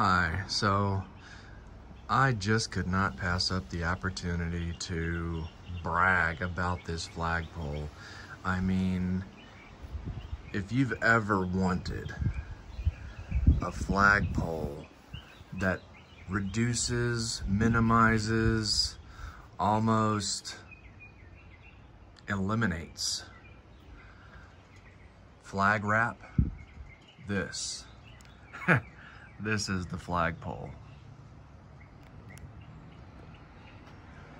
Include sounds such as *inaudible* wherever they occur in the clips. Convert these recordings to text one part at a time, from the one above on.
Hi, so I just could not pass up the opportunity to brag about this flagpole. I mean, if you've ever wanted a flagpole that reduces, minimizes, almost eliminates flag wrap, this. *laughs* this is the flagpole.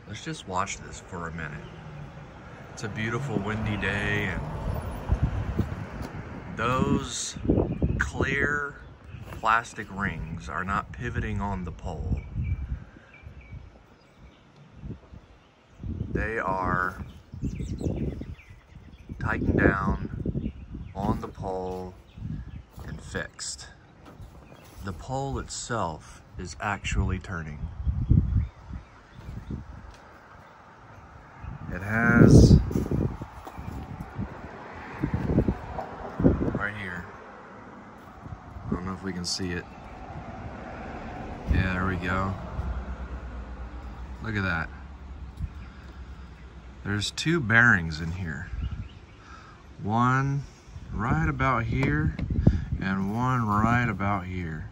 Let's just watch this for a minute. It's a beautiful windy day and those clear plastic rings are not pivoting on the pole. They are tightened down on the pole and fixed. The pole itself is actually turning. It has right here. I don't know if we can see it. Yeah, there we go. Look at that. There's two bearings in here. One right about here and one right about here.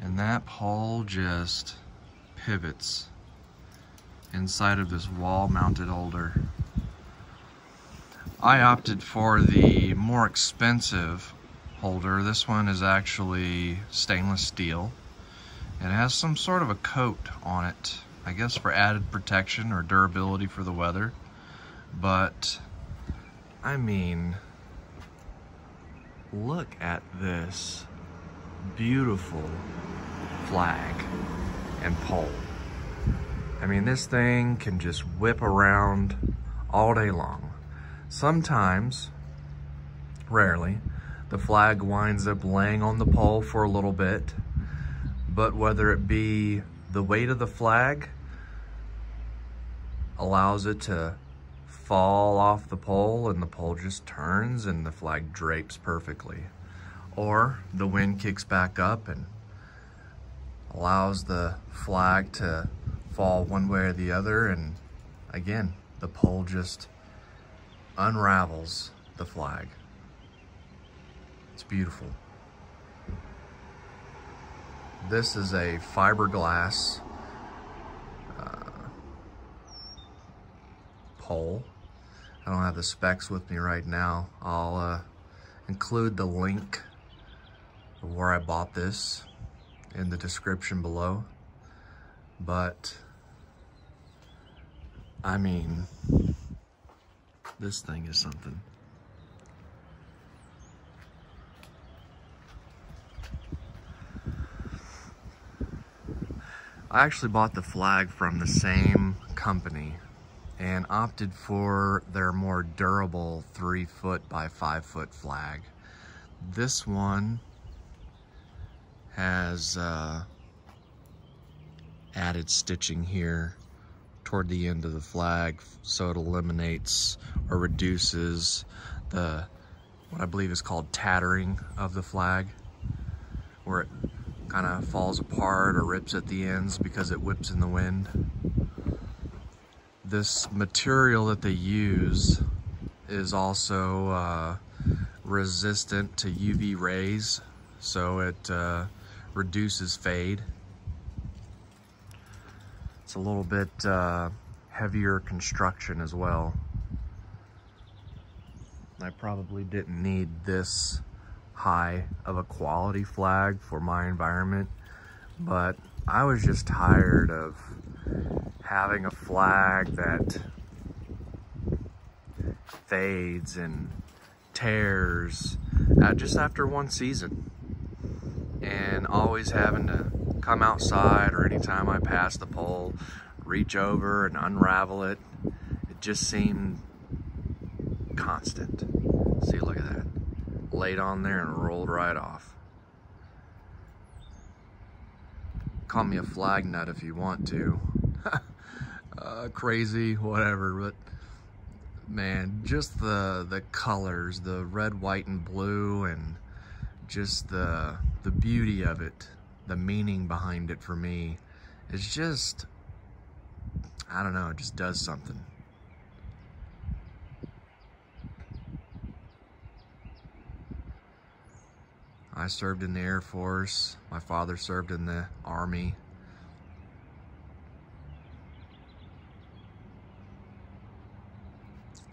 And that pole just pivots inside of this wall mounted holder. I opted for the more expensive holder. This one is actually stainless steel. It has some sort of a coat on it, I guess for added protection or durability for the weather. But, I mean, look at this beautiful flag and pole. I mean, this thing can just whip around all day long. Sometimes, rarely, the flag winds up laying on the pole for a little bit, but whether it be the weight of the flag allows it to fall off the pole and the pole just turns and the flag drapes perfectly. Or the wind kicks back up and allows the flag to fall one way or the other. And again the pole just unravels the flag. It's beautiful. This is a fiberglass uh, pole I don't have the specs with me right now I'll uh, include the link of where I bought this in the description below. But, I mean, this thing is something. I actually bought the flag from the same company and opted for their more durable three foot by five foot flag. This one has uh, added stitching here toward the end of the flag so it eliminates or reduces the what I believe is called tattering of the flag where it kind of falls apart or rips at the ends because it whips in the wind. This material that they use is also uh, resistant to UV rays so it uh, reduces fade. It's a little bit uh, heavier construction as well. I probably didn't need this high of a quality flag for my environment, but I was just tired of having a flag that fades and tears uh, just after one season and always having to come outside or anytime I pass the pole, reach over and unravel it. It just seemed constant. See, look at that. Laid on there and rolled right off. Call me a flag nut if you want to. *laughs* uh, crazy, whatever, but man, just the the colors, the red, white, and blue, and just the the beauty of it, the meaning behind it for me, is just I don't know, it just does something. I served in the Air Force. My father served in the Army.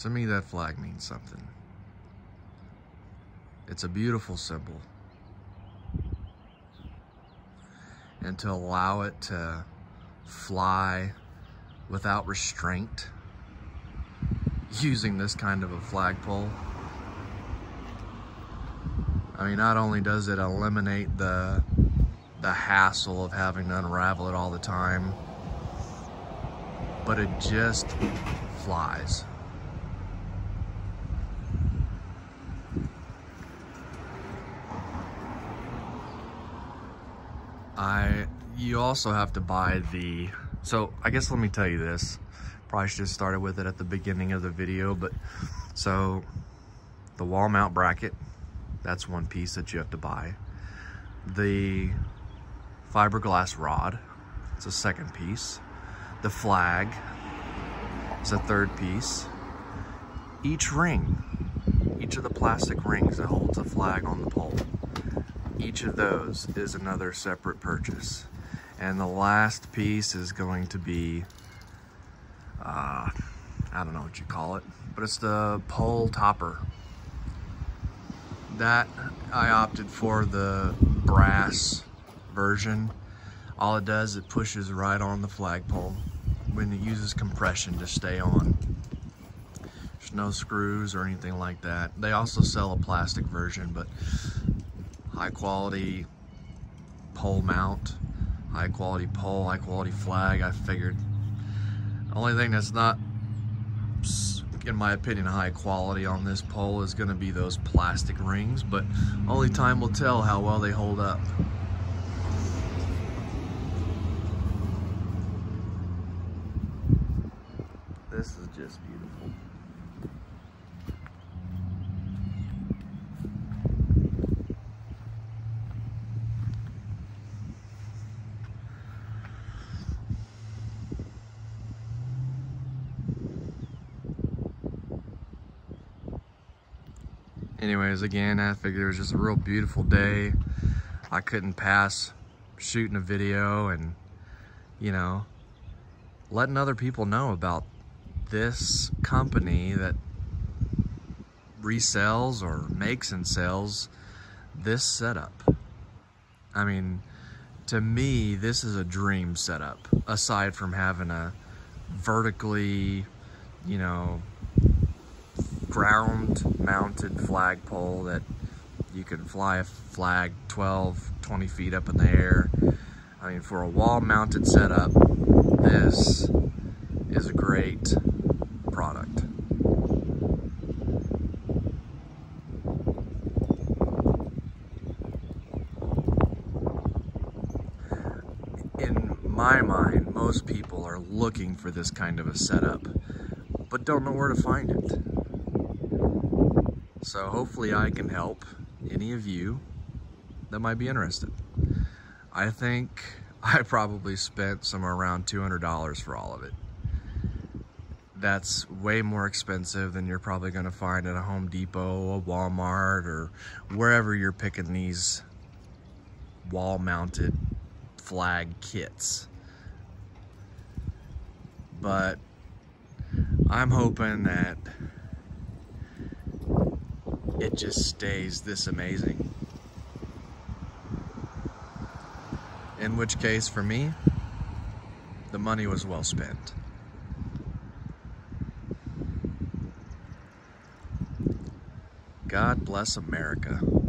To me, that flag means something. It's a beautiful symbol. And to allow it to fly without restraint using this kind of a flagpole I mean, not only does it eliminate the, the hassle of having to unravel it all the time, but it just flies. I, you also have to buy the, so I guess let me tell you this. Probably should have started with it at the beginning of the video, but so the wall mount bracket, that's one piece that you have to buy. The fiberglass rod, it's a second piece. The flag is a third piece. Each ring, each of the plastic rings that holds a flag on the pole, each of those is another separate purchase. And the last piece is going to be, uh, I don't know what you call it, but it's the pole topper that I opted for the brass version. All it does, it pushes right on the flagpole when it uses compression to stay on. There's no screws or anything like that. They also sell a plastic version, but high quality pole mount, high quality pole, high quality flag, I figured. Only thing that's not in my opinion, high quality on this pole is going to be those plastic rings, but only time will tell how well they hold up. This is just beautiful. Anyways, again, I figured it was just a real beautiful day. I couldn't pass shooting a video and, you know, letting other people know about this company that resells or makes and sells this setup. I mean, to me, this is a dream setup, aside from having a vertically, you know, ground mounted flagpole that you can fly a flag 12, 20 feet up in the air. I mean, for a wall mounted setup, this is a great product. In my mind, most people are looking for this kind of a setup, but don't know where to find it. So hopefully I can help any of you that might be interested. I think I probably spent somewhere around $200 for all of it. That's way more expensive than you're probably gonna find at a Home Depot, a Walmart, or wherever you're picking these wall mounted flag kits. But I'm hoping that it just stays this amazing. In which case, for me, the money was well spent. God bless America.